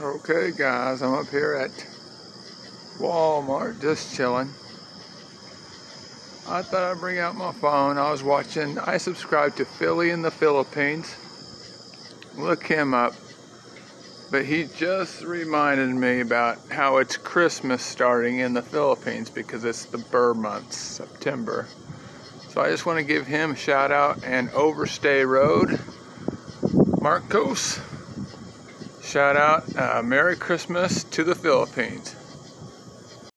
Okay guys, I'm up here at Walmart just chilling. I thought I'd bring out my phone. I was watching, I subscribe to Philly in the Philippines. Look him up. But he just reminded me about how it's Christmas starting in the Philippines because it's the Ber months, September. So I just want to give him a shout out and Overstay Road, Marcos. Shout out, uh, Merry Christmas to the Philippines.